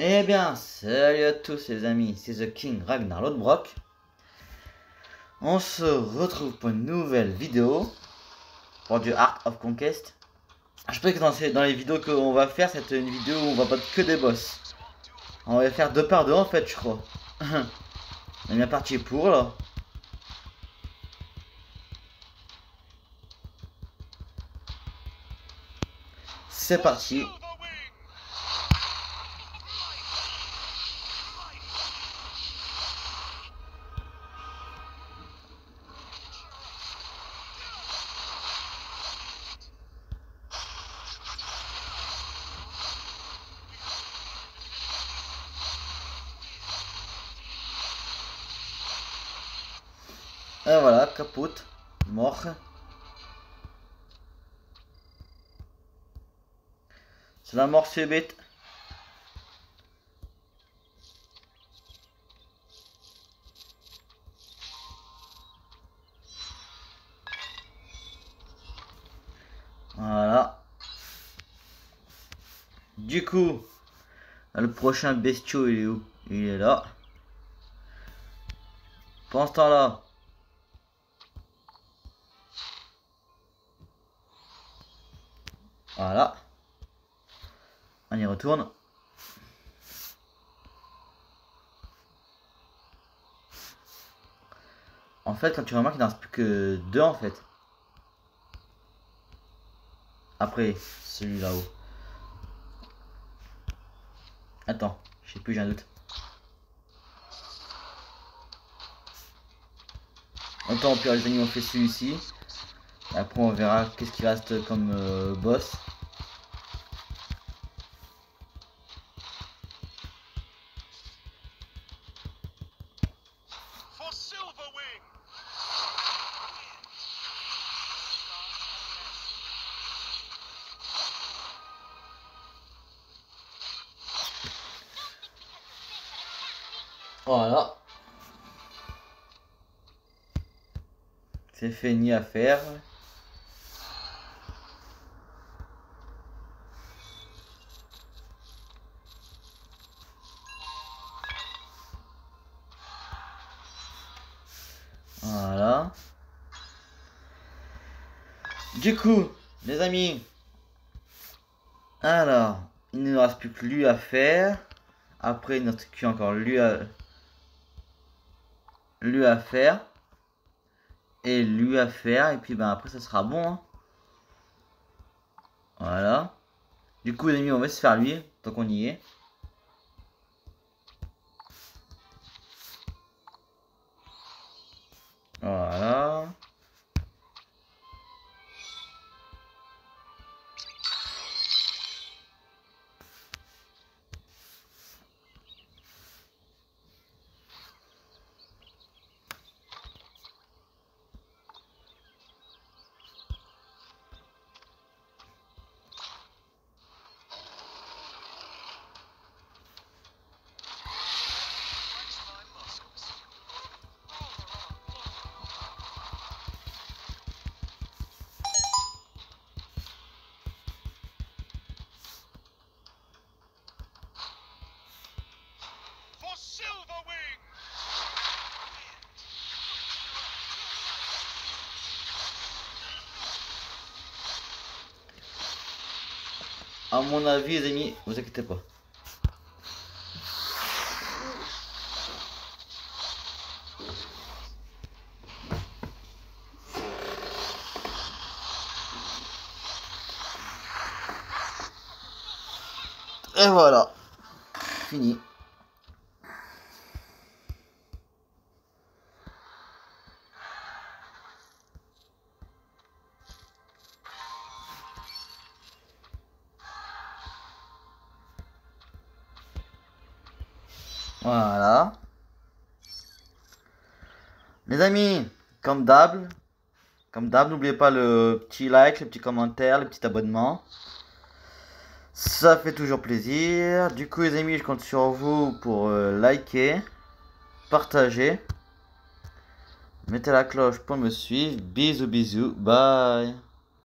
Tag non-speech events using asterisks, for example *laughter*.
Eh bien, salut à tous les amis, c'est The King Ragnar Lodbrok. On se retrouve pour une nouvelle vidéo pour du Art of Conquest. Je pense que dans, les vidéos qu'on va faire, c'est une vidéo où on va battre que des boss. On va faire deux par deux en fait, je crois. *laughs* on est bien parti pour là. C'est parti. Et voilà, capote, mort. C'est la mort subite. Voilà. Du coup, le prochain bestiau, il est où? Il est là. Pendant ce temps-là, Voilà. On y retourne. En fait, quand tu remarques, il n'en reste plus que deux en fait. Après, celui là-haut. Attends, je sais plus, j'ai un doute. Attends, puis les on fait celui-ci. Après, on verra qu'est-ce qui reste comme euh, boss. Voilà. C'est fini à faire. Du coup, les amis. Alors, il ne nous reste plus que lui à faire. Après, ne reste encore lui à, lui à faire. Et lui à faire. Et puis, ben après, ça sera bon. Hein. Voilà. Du coup, les amis, on va se faire lui. Tant qu'on y est. Voilà. À mon avis, les amis, vous inquiétez pas. Et voilà. Fini. Voilà. Les amis, comme d'hab, comme d'hab, n'oubliez pas le petit like, le petit commentaire, le petit abonnement. Ça fait toujours plaisir. Du coup, les amis, je compte sur vous pour euh, liker, partager. Mettez la cloche pour me suivre. Bisous, bisous. Bye.